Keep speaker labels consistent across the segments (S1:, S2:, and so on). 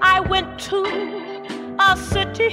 S1: I went to a city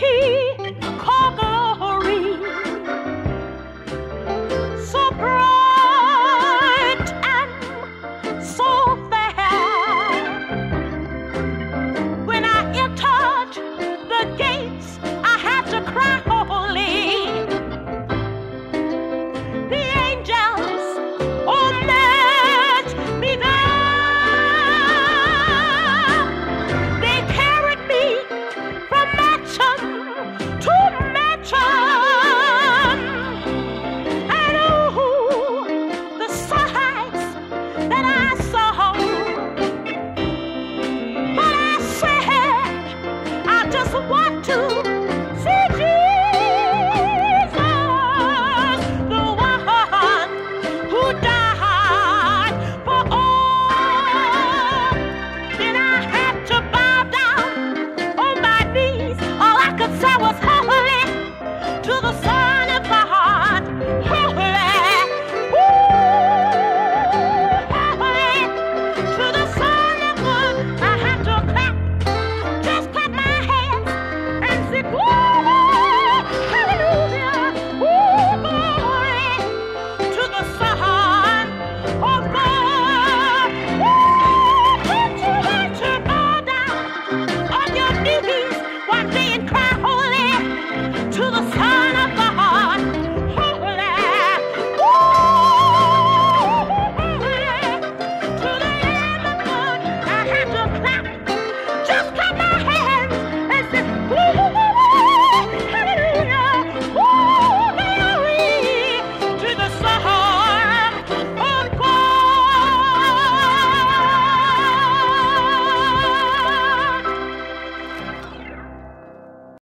S1: babies, watch and cry holy to the sun.